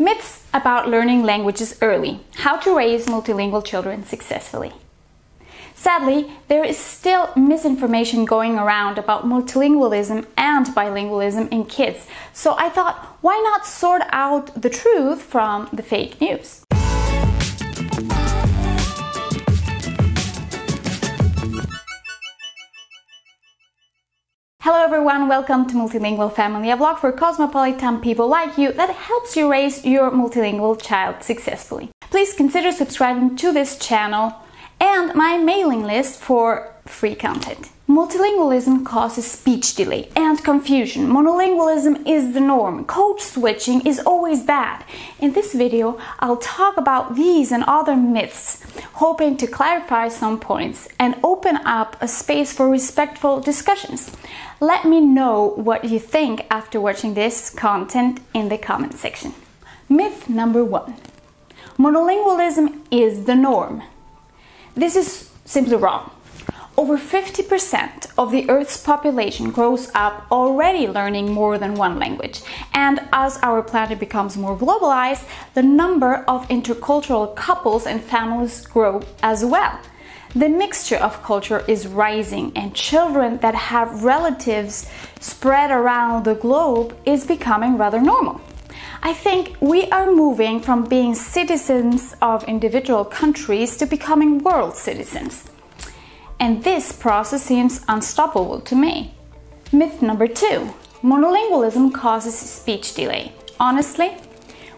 Myths about learning languages early. How to raise multilingual children successfully. Sadly, there is still misinformation going around about multilingualism and bilingualism in kids, so I thought, why not sort out the truth from the fake news? Hello everyone, welcome to Multilingual Family, a vlog for cosmopolitan people like you that helps you raise your multilingual child successfully. Please consider subscribing to this channel and my mailing list for free content. Multilingualism causes speech delay and confusion. Monolingualism is the norm. Code switching is always bad. In this video, I'll talk about these and other myths, hoping to clarify some points and open up a space for respectful discussions. Let me know what you think after watching this content in the comment section. Myth number one Monolingualism is the norm. This is simply wrong. Over 50% of the Earth's population grows up already learning more than one language. And as our planet becomes more globalized, the number of intercultural couples and families grow as well. The mixture of culture is rising, and children that have relatives spread around the globe is becoming rather normal. I think we are moving from being citizens of individual countries to becoming world citizens and this process seems unstoppable to me. Myth number two monolingualism causes speech delay. Honestly,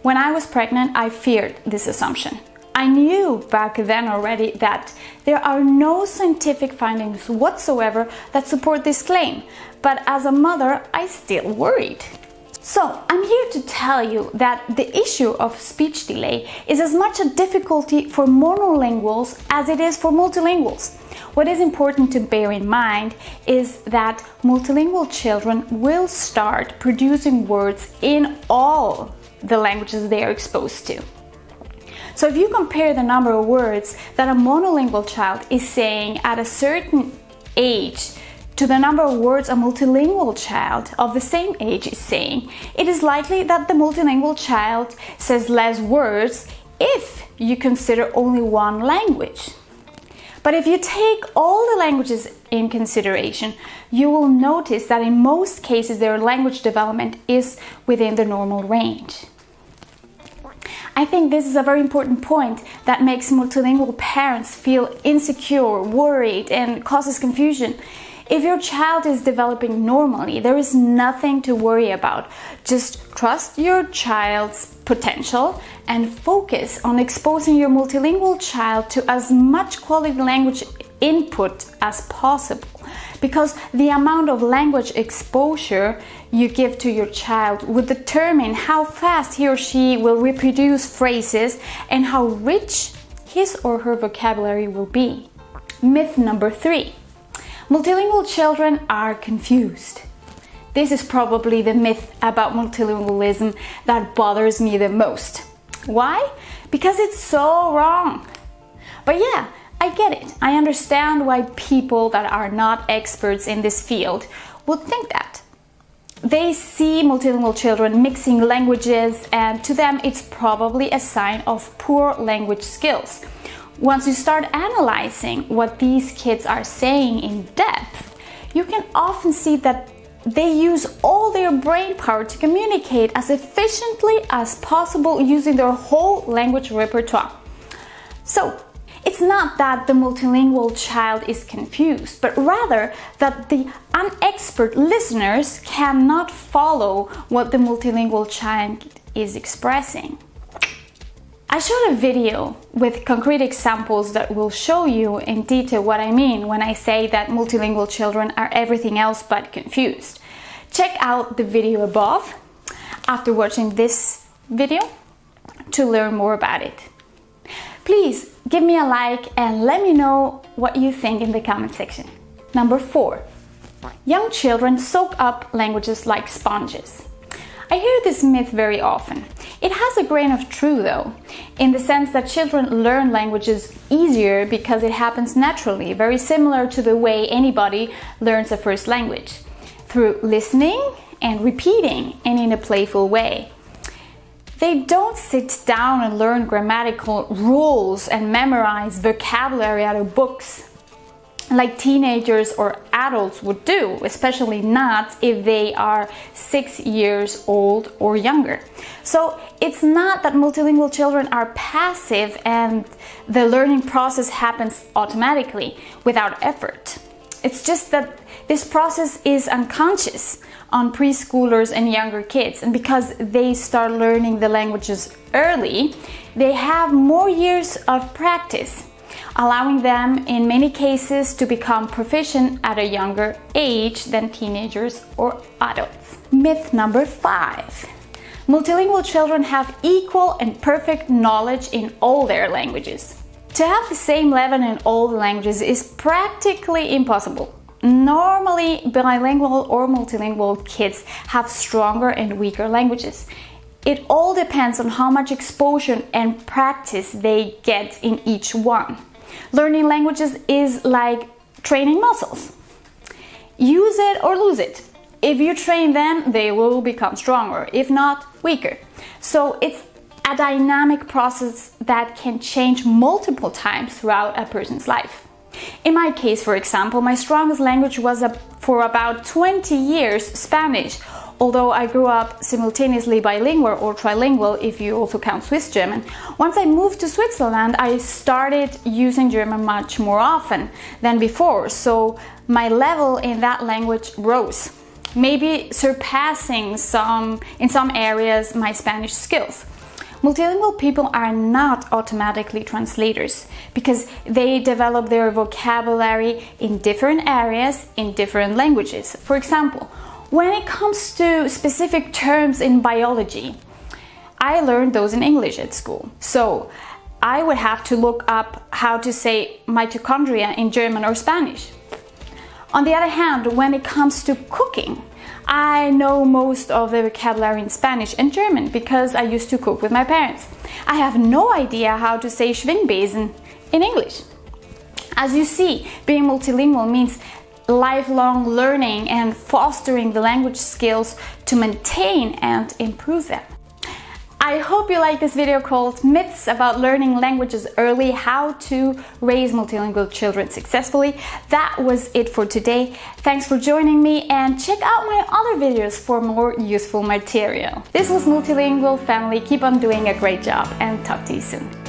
when I was pregnant, I feared this assumption. I knew back then already that there are no scientific findings whatsoever that support this claim, but as a mother, I still worried. So, I'm here to tell you that the issue of speech delay is as much a difficulty for monolinguals as it is for multilinguals. What is important to bear in mind is that multilingual children will start producing words in all the languages they are exposed to. So, if you compare the number of words that a monolingual child is saying at a certain age to the number of words a multilingual child of the same age is saying, it is likely that the multilingual child says less words if you consider only one language. But if you take all the languages in consideration, you will notice that in most cases their language development is within the normal range. I think this is a very important point that makes multilingual parents feel insecure, worried, and causes confusion. If your child is developing normally, there is nothing to worry about. Just trust your child's potential and focus on exposing your multilingual child to as much quality language input as possible because the amount of language exposure you give to your child will determine how fast he or she will reproduce phrases and how rich his or her vocabulary will be. Myth number three Multilingual children are confused. This is probably the myth about multilingualism that bothers me the most. Why? Because it's so wrong. But yeah, I get it. I understand why people that are not experts in this field would think that. They see multilingual children mixing languages, and to them, it's probably a sign of poor language skills. Once you start analyzing what these kids are saying in depth, you can often see that they use all their brain power to communicate as efficiently as possible using their whole language repertoire. So, it's not that the multilingual child is confused, but rather that the unexpert listeners cannot follow what the multilingual child is expressing. I showed a video with concrete examples that will show you in detail what I mean when I say that multilingual children are everything else but confused. Check out the video above after watching this video to learn more about it. Please give me a like and let me know what you think in the comment section. Number four, young children soak up languages like sponges. I hear this myth very often. It has a grain of truth though, in the sense that children learn languages easier because it happens naturally, very similar to the way anybody learns a first language through listening and repeating and in a playful way. They don't sit down and learn grammatical rules and memorize vocabulary out of books like teenagers or adults would do, especially not if they are six years old or younger. So it's not that multilingual children are passive and the learning process happens automatically without effort. It's just that this process is unconscious on preschoolers and younger kids, and because they start learning the languages early, they have more years of practice allowing them in many cases to become proficient at a younger age than teenagers or adults. Myth number five. Multilingual children have equal and perfect knowledge in all their languages. To have the same level in all the languages is practically impossible. Normally, bilingual or multilingual kids have stronger and weaker languages. It all depends on how much exposure and practice they get in each one. Learning languages is like training muscles. Use it or lose it. If you train them, they will become stronger, if not, weaker. So it's a dynamic process that can change multiple times throughout a person's life. In my case, for example, my strongest language was for about 20 years Spanish, although I grew up simultaneously bilingual or trilingual if you also count Swiss German. Once I moved to Switzerland, I started using German much more often than before, so my level in that language rose, maybe surpassing some in some areas my Spanish skills. Multilingual people are not automatically translators because they develop their vocabulary in different areas in different languages. For example, when it comes to specific terms in biology, I learned those in English at school. So I would have to look up how to say mitochondria in German or Spanish. On the other hand, when it comes to cooking, I know most of the vocabulary in Spanish and German because I used to cook with my parents. I have no idea how to say Schwingbesen in English. As you see, being multilingual means lifelong learning and fostering the language skills to maintain and improve them. I hope you like this video called Myths about Learning Languages Early How to Raise Multilingual Children Successfully. That was it for today. Thanks for joining me and check out my other videos for more useful material. This was Multilingual Family. Keep on doing a great job and talk to you soon.